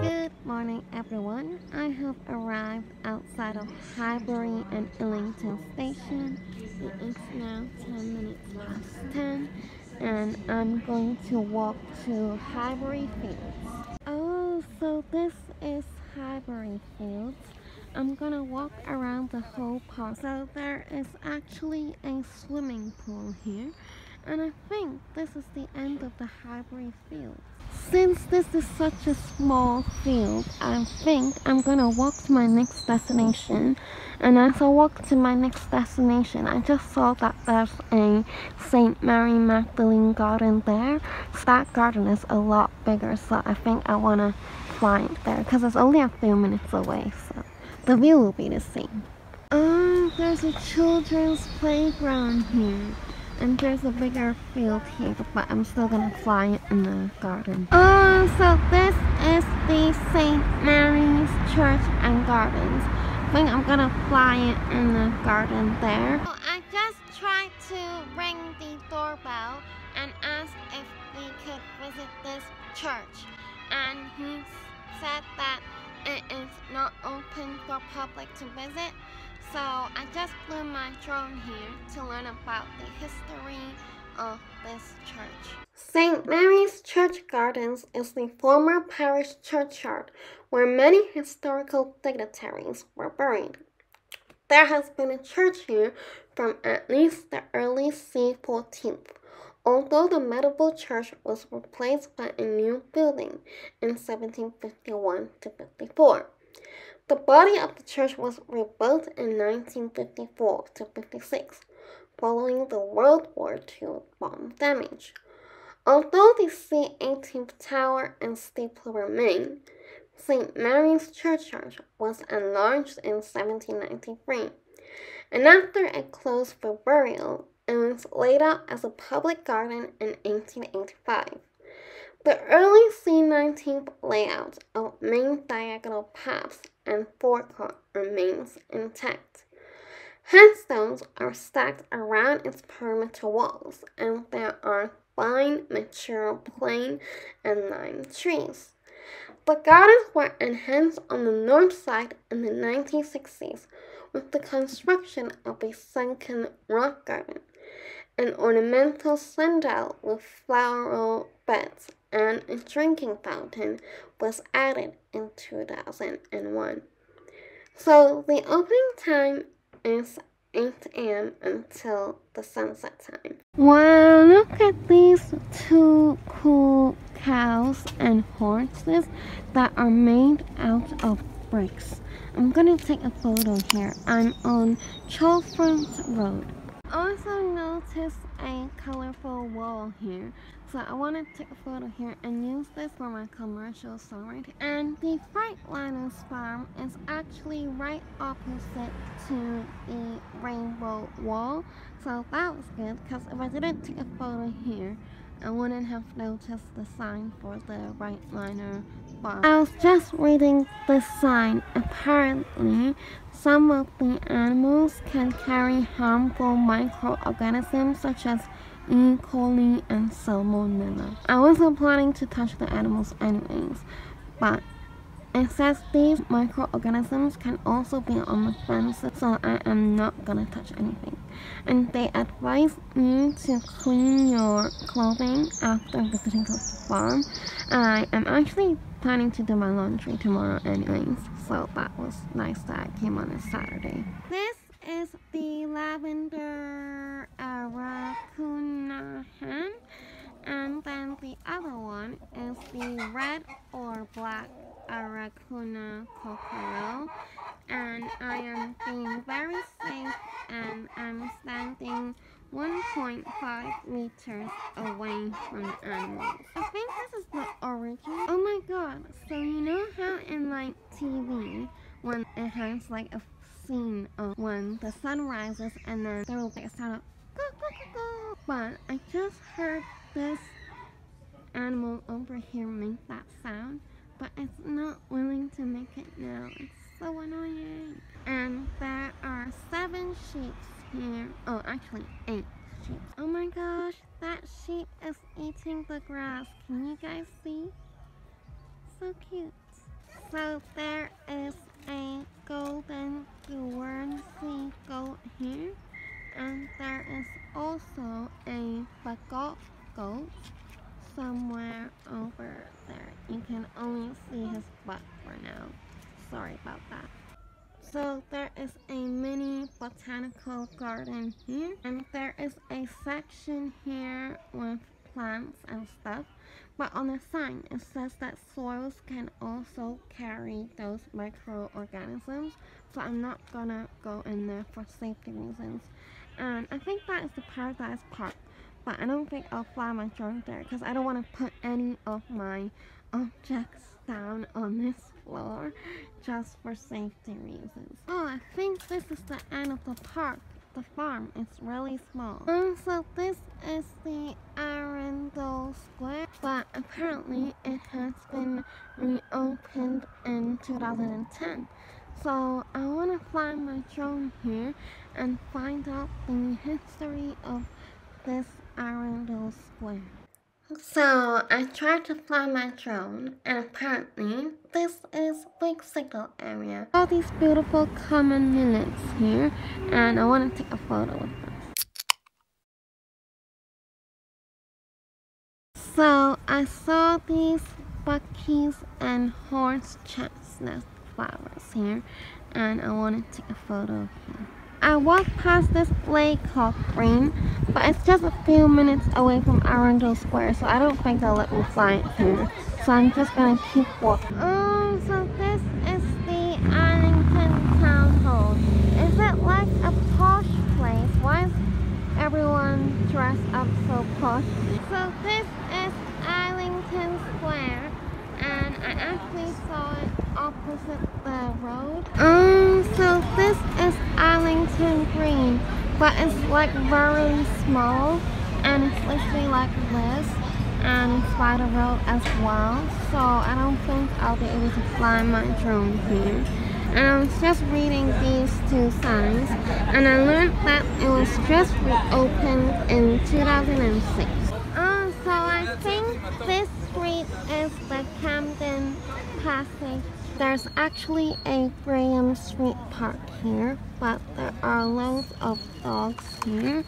Good morning, everyone. I have arrived outside of Highbury and Islington Station. It is now 10 minutes past 10, and I'm going to walk to Highbury Fields. Oh, so this is Highbury Fields. I'm gonna walk around the whole park. So there is actually a swimming pool here, and I think this is the end of the Highbury field. Since this is such a small field, I think I'm gonna walk to my next destination. And as I walk to my next destination, I just saw that there's a St. Mary Magdalene garden there. So that garden is a lot bigger, so I think I wanna it there because it's only a few minutes away, so the view will be the same. Oh, there's a children's playground here. And there's a bigger field here, but I'm still gonna fly it in the garden. Oh, so this is the St. Mary's Church and Gardens. I think I'm gonna fly it in the garden there. So I just tried to ring the doorbell and ask if we could visit this church. And he said that it is not open for public to visit. So I just flew my drone here to learn about the history of this church. St. Mary's Church Gardens is the former parish churchyard where many historical dignitaries were buried. There has been a church here from at least the early C14th, although the medieval church was replaced by a new building in 1751 to 54. The body of the church was rebuilt in 1954 to 56 following the World War II bomb damage. Although the C-18 tower and steeple remain, St. Mary's Churchyard was enlarged in 1793, and after it closed for burial, it was laid out as a public garden in 1885. The early C19 layout of main diagonal paths and forecourt remains intact. Headstones are stacked around its perimeter walls, and there are fine, mature plane and lime trees. The gardens were enhanced on the north side in the 1960s with the construction of a sunken rock garden, an ornamental sundial with floral beds and a drinking fountain was added in 2001. So the opening time is 8 a.m. until the sunset time. Wow, look at these two cool cows and horses that are made out of bricks. I'm gonna take a photo here. I'm on Chalfont Road. Also noticed a colorful wall here. So I want to take a photo here and use this for my commercial song And the Freightliners farm is actually right opposite to the rainbow wall. So that was good because if I didn't take a photo here, I wouldn't have noticed the sign for the Freightliner. I was just reading the sign. Apparently, some of the animals can carry harmful microorganisms such as E. coli and salmonella. I wasn't planning to touch the animals anyways, but it says these microorganisms can also be on the fence, so I am not gonna touch anything. And they advise you to clean your clothing after visiting the farm. I am actually planning to do my laundry tomorrow anyways, so that was nice that I came on a Saturday. This is the lavender araucana hen, and then the other one is the red or black Araucana cockerel, and I am being very safe and I'm standing 1.5 meters away from the animals. I think this is the original. Oh my god, so you know how in like TV, when it has like a scene of when the sun rises and then there will be a sound of go, go, go, go. But I just heard this animal over here make that sound but it's not willing to make it now. It's so annoying. And there are seven sheep here. Oh, actually eight sheep. Oh my gosh, that sheep is eating the grass. Can you guys see? So cute. So there is a golden Guernsey goat here. And there is also a Bagot goat somewhere over there. You can only see his butt for now. Sorry about that. So there is a mini botanical garden here and there is a section here with plants and stuff but on the sign it says that soils can also carry those microorganisms so I'm not gonna go in there for safety reasons. And I think that is the Paradise Park but I don't think I'll fly my drone there because I don't want to put any of my objects down on this floor just for safety reasons. Oh, I think this is the end of the park. The farm is really small. Um, so this is the Arundel Square, but apparently it has been reopened in 2010. So I want to fly my drone here and find out the history of this Arundel Square. So I tried to fly my drone and apparently this is big signal area. All these beautiful common millets here and I want to take a photo with them. So I saw these buckies and horse chestnut flowers here and I want to take a photo here. I walked past this lake called Green, but it's just a few minutes away from Arundel Square, so I don't think they'll let me fly it here. So I'm just gonna keep walking. Oh, so this is the Islington Town Hall. Is it like a posh place? Why is everyone dressed up so posh? So this is Islington Square, and I actually saw it opposite the road. Um, so this is Islington Green, but it's like very small and it's literally like this and it's by the road as well. So I don't think I'll be able to fly my drone here. And I was just reading these two signs and I learned that it was just reopened in 2006. Uh, so I think this street is the Camden Passage there's actually a Graham Street Park here, but there are loads of dogs here,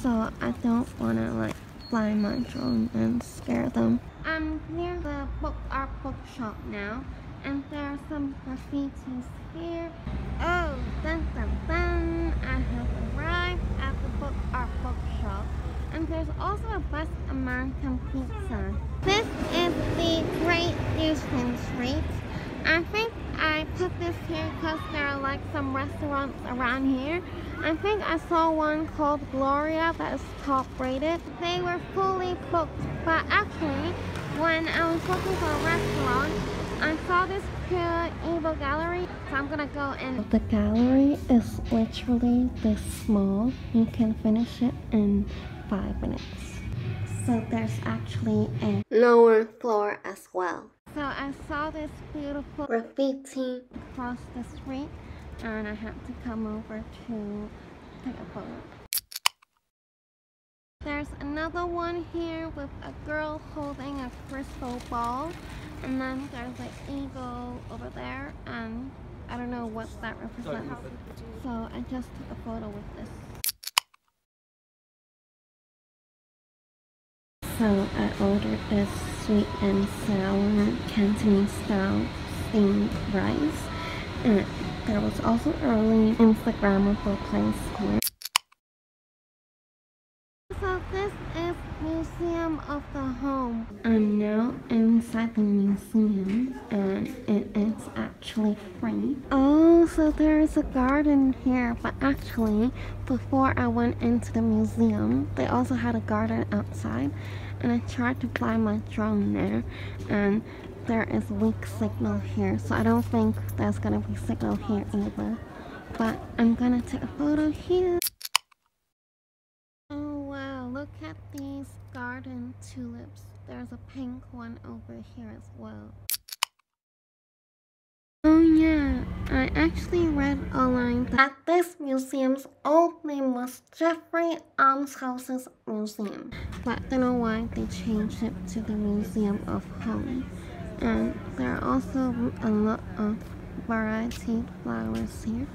so I don't want to like fly my drone and scare them. I'm near the book art bookshop now, and there are some graffitis here. Oh, dun dun dun! I have arrived at the book art bookshop, and there's also a best American pizza. This is the Great Eastern Street. I think I put this here because there are like some restaurants around here. I think I saw one called Gloria that is top rated. They were fully booked, but actually when I was looking for a restaurant, I saw this pure evil gallery, so I'm gonna go in. The gallery is literally this small. You can finish it in five minutes. So there's actually a lower floor as well. So I saw this beautiful graffiti across the street and I had to come over to take a photo. There's another one here with a girl holding a crystal ball and then there's an eagle over there and I don't know what that represents. So I just took a photo with this. So I ordered this sweet and sour Cantonese style steamed rice. And there was also early Instagrammable place here. So this is Museum of the Home. I'm now inside the museum and it is actually free. Oh, so there is a garden here, but actually before I went into the museum, they also had a garden outside and I tried to fly my drone there and there is weak signal here so I don't think there's gonna be signal here either but I'm gonna take a photo here oh wow look at these garden tulips there's a pink one over here as well Oh yeah, I actually read online that this museum's old name was Geffrye Almshouse's Museum, but I don't know why they changed it to the Museum of Home. And there are also a lot of variety flowers here.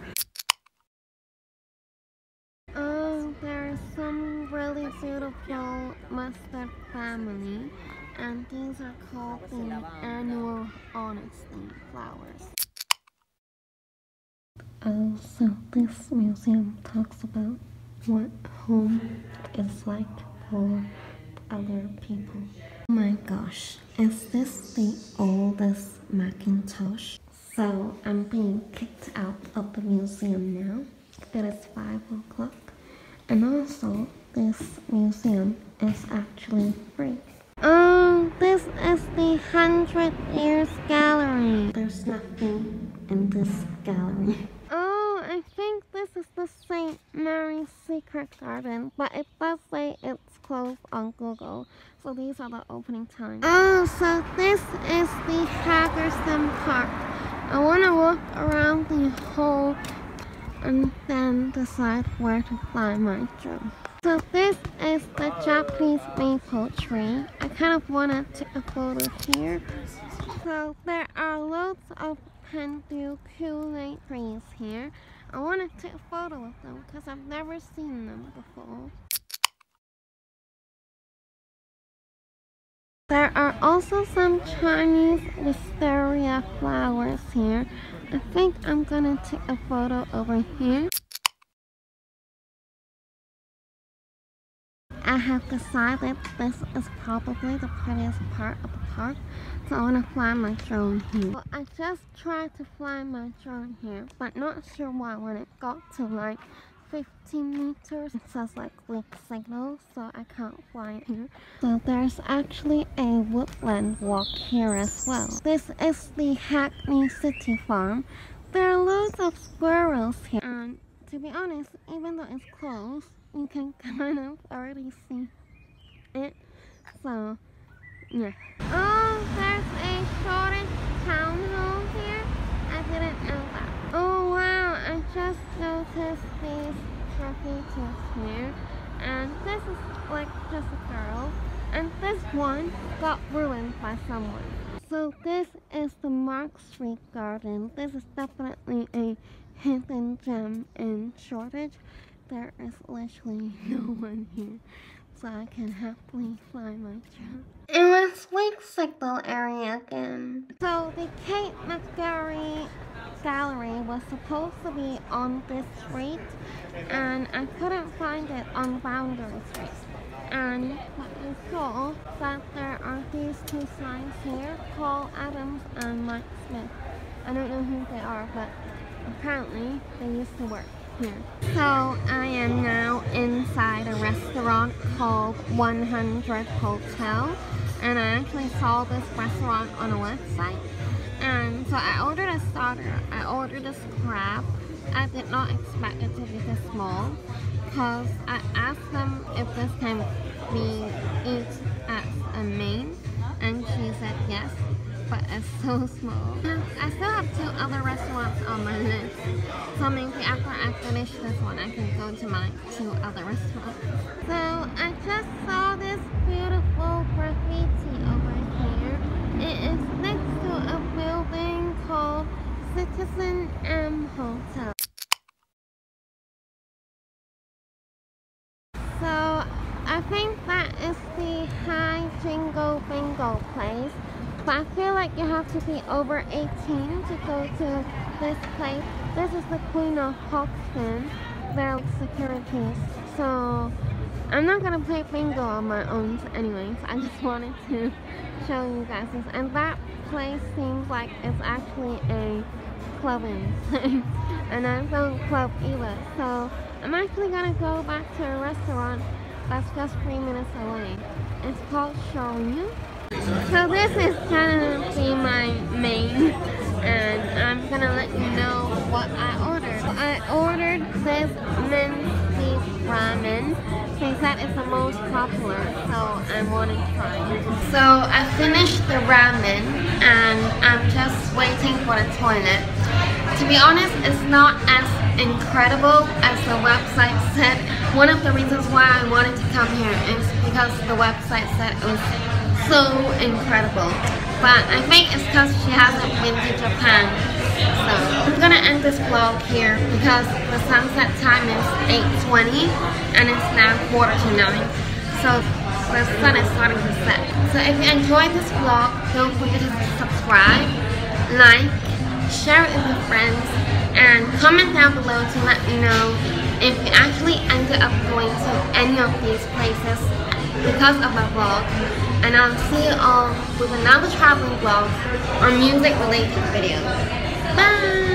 Really beautiful mustard family and these are called the annual honesty flowers. Also, this museum talks about what home is like for other people. Oh my gosh, is this the oldest Macintosh? So I'm being kicked out of the museum now. It is 5 o'clock. And also, this museum is actually free. Oh, this is the Hundred Years Gallery. There's nothing in this gallery. Oh, I think this is the St. Mary's Secret Garden, but it does say it's closed on Google. So these are the opening times. Oh, so this is the Haggerston Park. I want to walk around the whole and then decide where to fly my drone. So this is the Japanese maple tree. I kind of want to take a photo here. So there are loads of pedunculate trees here. I want to take a photo of them because I've never seen them before. There are also some Chinese wisteria flowers here. I think I'm gonna take a photo over here. I have decided this is probably the prettiest part of the park, so I want to fly my drone here. Well, I just tried to fly my drone here, but not sure why when it got to like 15 meters. It says like weak signal, so I can't fly here. So there's actually a woodland walk here as well. This is the Hackney City Farm. There are loads of squirrels here. And to be honest, even though it's closed, you can kind of already see it. So, yeah. Oh, there's a Shoreditch town hall here. I didn't know that. Oh wow, I just noticed these graffitis here. And this is like just a girl. And this one got ruined by someone. So this is the Mark Street Garden. This is definitely a hidden gem in Shoreditch. There is literally no one here. So I can happily fly my drone. It was weak signal area again. So the Kate MacGarry gallery was supposed to be on this street and I couldn't find it on Boundary Street. And I saw that there are these two signs here, Paul Adams and Mike Smith. I don't know who they are, but apparently they used to work here. So I am now inside a restaurant called 100 Hotel and I actually saw this restaurant on a website so I ordered a starter. I ordered this crab. I did not expect it to be this small because I asked them if this can be eat as a main and she said yes but it's so small. I still have two other restaurants on my list so maybe after I finish this one I can go to my two other restaurants. So I just saw this beautiful graffiti over here. It is next to a building Citizen M Hotel. So I think that is the High Jingle Bingo place. But I feel like you have to be over 18 to go to this place. This is the Queen of Hoxton. They're securities. So I'm not gonna play bingo on my own anyways. I just wanted to show you guys this. And that place seems like it's actually a clubbing and I don't club either. So I'm actually gonna go back to a restaurant that's just three minutes away. It's called Shoryu. So this is gonna be my main and I'm gonna let you know what I ordered. I ordered this minced ramen. They said it's the most popular, so I want to try it. So I finished the ramen and I'm just waiting for the toilet. To be honest, it's not as incredible as the website said. One of the reasons why I wanted to come here is because the website said it was so incredible. But I think it's because she hasn't been to Japan. So I'm gonna end this vlog here because the sunset time is 8.20 and it's now quarter to 9. So the sun is starting to set. So if you enjoyed this vlog, don't forget to subscribe, like, share it with your friends, and comment down below to let me know if you actually ended up going to any of these places because of my vlog. And I'll see you all with another traveling vlog or music related video. 拜。